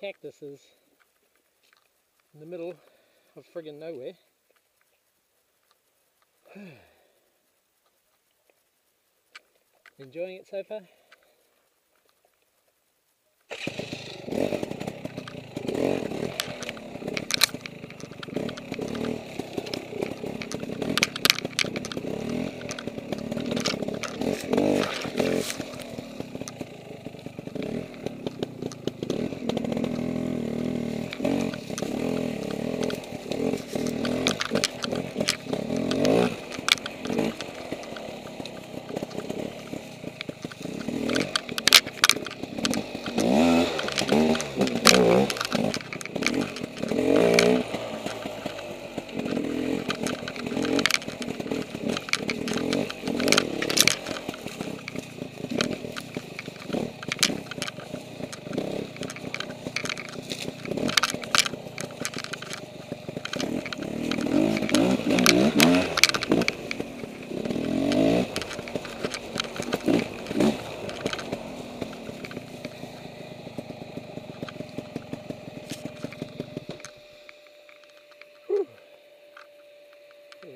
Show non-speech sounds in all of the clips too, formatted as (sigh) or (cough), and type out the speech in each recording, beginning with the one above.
cactuses in the middle of friggin' nowhere. (sighs) Enjoying it so far?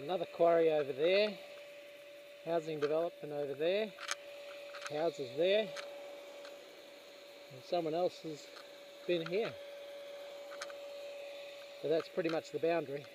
Another quarry over there. Housing development over there. Houses there. And someone else has been here. So that's pretty much the boundary.